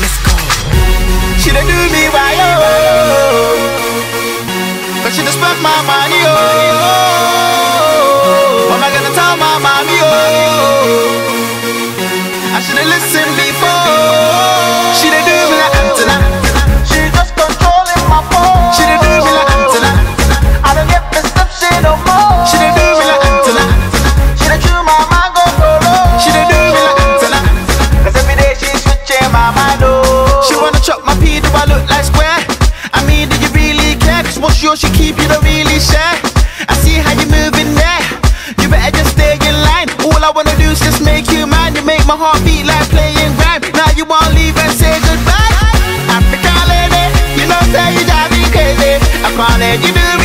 Let's go. She don't do me right, oh. know she keep you the really share. I see how you moving there. You better just stay in line. All I wanna do is just make you mine. You make my heart beat like playing rhyme. Now you won't leave and say goodbye. Africa lady, you know say you drive me crazy. I can't let you do